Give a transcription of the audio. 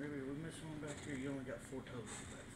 Maybe we missed one back here. You only got four toes back